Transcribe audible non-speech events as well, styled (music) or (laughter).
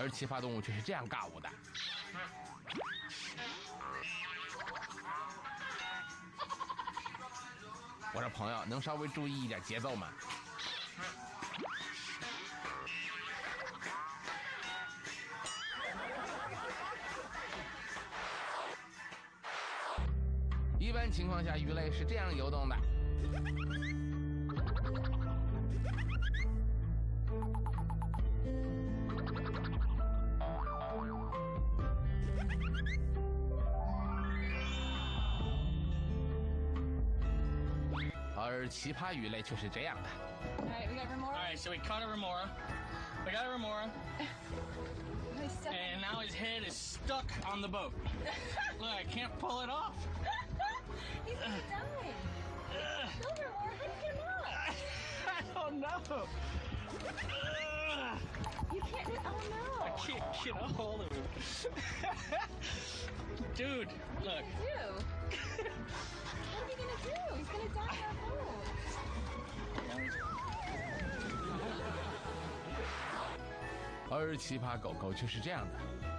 而奇葩动物却是这样尬舞的。我说朋友，能稍微注意一点节奏吗？一般情况下，鱼类是这样游动的。而奇葩鱼类却是这样的。 All right, we got All remora. right, so we caught a remora. We got a remora, (laughs) He's stuck. and now his head is stuck on the boat. (laughs) Look, I can't pull it off. (laughs) He's gonna die. No, remora, how do you get him out? I don't know. Ugh, You can't. do- Oh no. I can't get a hold of him. Dude, look. do? what are 而奇葩狗狗却是这样的。